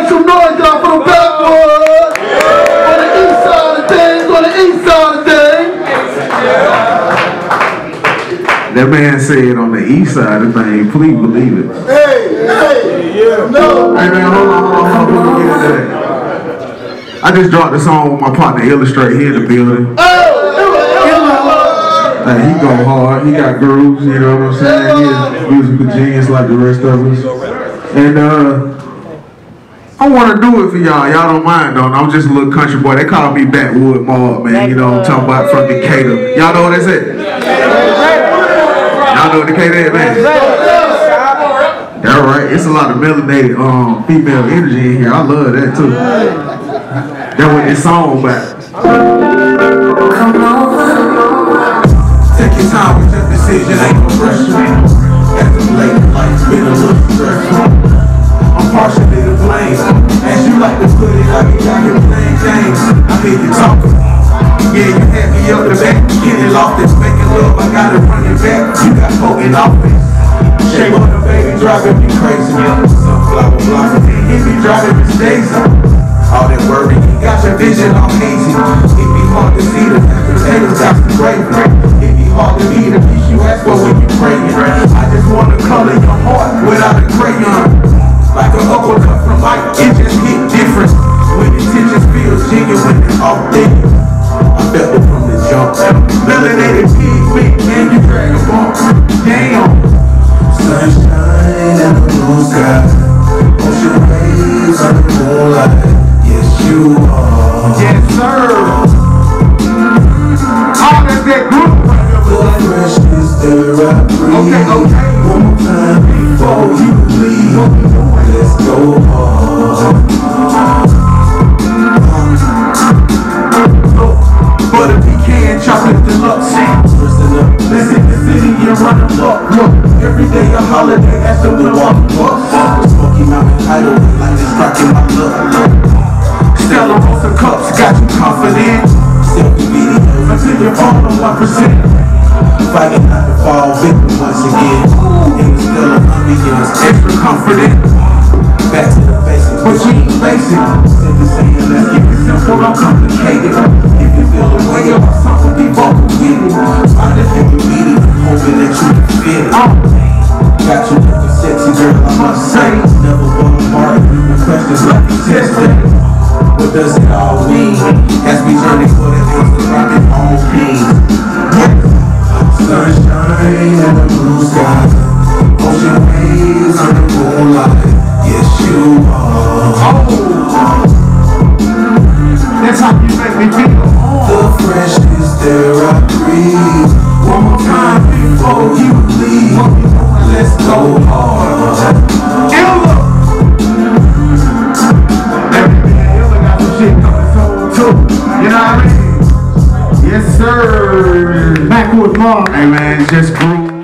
make some noise, y'all, for the Backwudz. On the east side of things, on the east side of things. That man said on the east side of things, please believe it. Hey, hey, yeah, no. Hey man, hold on, hold on, hold on, we get that. I just dropped the song with my partner Illustrate here in the building. Oh. Hey, he go hard, he got grooves, you know what I'm saying? He is a musical genius like the rest of us. And uh, I want to do it for y'all. Y'all don't mind though. I'm just a little country boy. They call me Backwud Marc, man. You know what I'm talking about from Decatur. Y'all know what that's it? Y'all know what Decatur is, man? All right, it's a lot of melanated um, female energy in here. I love that too. That was this song about. Had me up the back, getting lost and making love. I got it running back. You got poking offense. Shame on the baby, driving me crazy. Sunflower blossom, he be driving me crazy. All that worry, you got your vision all hazy. It be hard to see the potatoes got some gravy. It be hard to be the peace you ask for when you praying. I just wanna color your heart without a crayon. Like a uppercut from Mike, it just hit different. When intentions feel genuine and authentic. Melanated pig, big man, you drag a. Damn. Sunshine and the blue sky. Ocean waves on the moonlight. Yes, you are. Yes, sir. All that that group. The freshness that I breathe. Okay, okay. Look, every day a holiday at the Milwaukee Bucks. Smoky Mountain title, like it's rocking my love. Stella Rosa cups got you confident. Videos until you fall on one percent. Fighting not to fall victim once again. In the Stella ambience, extra confident. Back to the basics, but you ain't basic. Simply saying, let's keep it simple, I'm complicated. What does it all mean? As we journey for the hills to rock it on beam. Sunshine and the blue sky. Ocean waves on the moonlight. Yes, you are. Oh. That's how you make me feel. The freshness there I breathe. One more time before you You know what I mean? Yes, sir. Backwoods Mob. Hey man, just groove.